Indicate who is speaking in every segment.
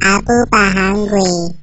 Speaker 1: Aku hungry.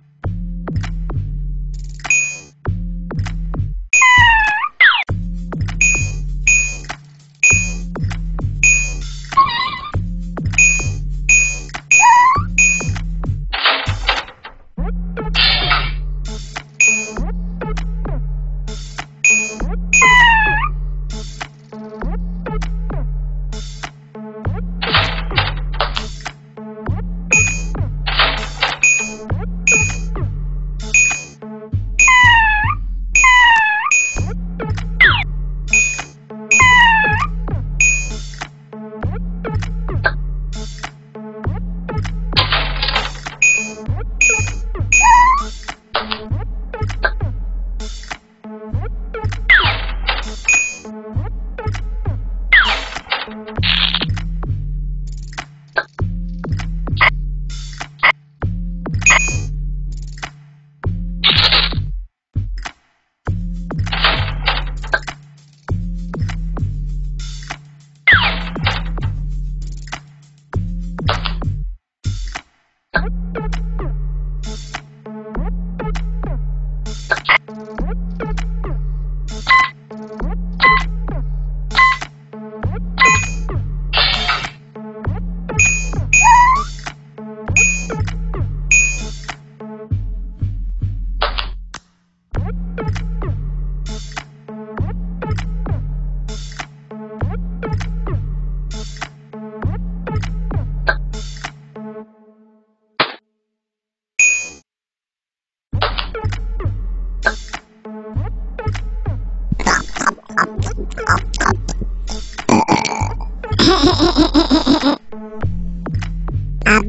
Speaker 1: you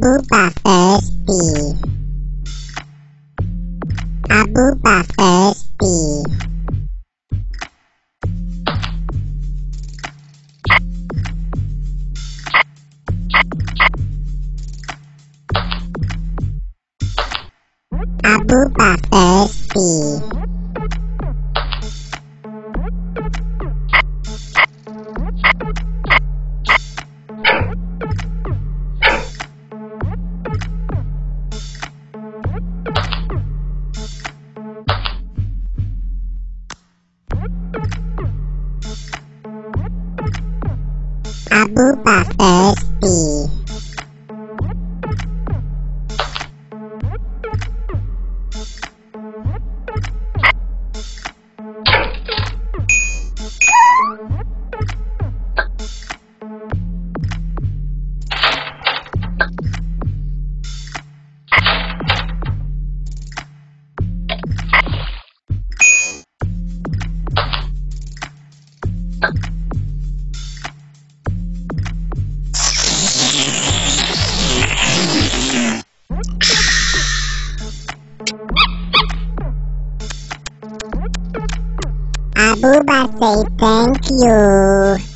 Speaker 1: Abu Thirsty. Abu Thirsty. Abu Abu Thirsty. Abuba say thank you.